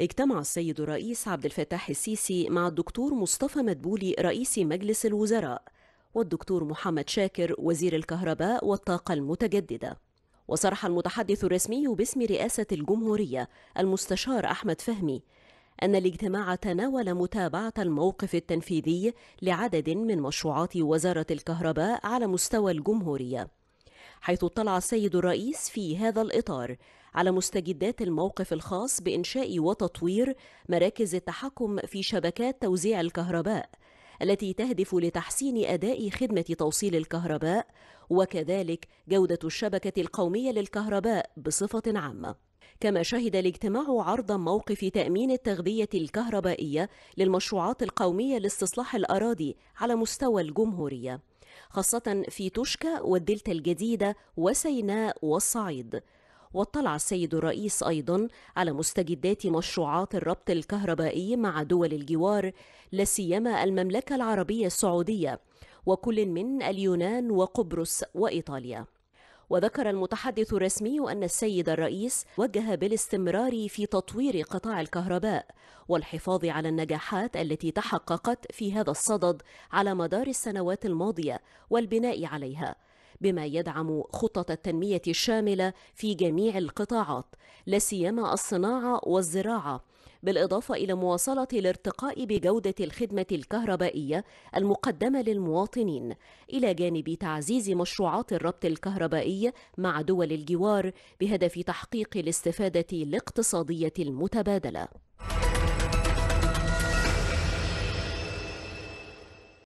اجتمع السيد الرئيس عبد الفتاح السيسي مع الدكتور مصطفى مدبولي رئيس مجلس الوزراء والدكتور محمد شاكر وزير الكهرباء والطاقة المتجددة. وصرح المتحدث الرسمي باسم رئاسة الجمهورية المستشار أحمد فهمي أن الاجتماع تناول متابعة الموقف التنفيذي لعدد من مشروعات وزارة الكهرباء على مستوى الجمهورية حيث اطلع السيد الرئيس في هذا الإطار على مستجدات الموقف الخاص بإنشاء وتطوير مراكز التحكم في شبكات توزيع الكهرباء التي تهدف لتحسين أداء خدمة توصيل الكهرباء وكذلك جودة الشبكة القومية للكهرباء بصفة عامة. كما شهد الاجتماع عرض موقف تأمين التغذية الكهربائية للمشروعات القومية لاستصلاح الأراضي على مستوى الجمهورية، خاصة في توشكا والدلتا الجديدة وسيناء والصعيد. واطلع السيد الرئيس أيضا على مستجدات مشروعات الربط الكهربائي مع دول الجوار لا سيما المملكة العربية السعودية وكل من اليونان وقبرص وإيطاليا. وذكر المتحدث الرسمي أن السيد الرئيس وجه بالاستمرار في تطوير قطاع الكهرباء والحفاظ على النجاحات التي تحققت في هذا الصدد على مدار السنوات الماضية والبناء عليها. بما يدعم خطة التنمية الشاملة في جميع القطاعات لا سيما الصناعة والزراعة. بالإضافة إلى مواصلة الارتقاء بجودة الخدمة الكهربائية المقدمة للمواطنين. إلى جانب تعزيز مشروعات الربط الكهربائي مع دول الجوار بهدف تحقيق الاستفادة الاقتصادية المتبادلة.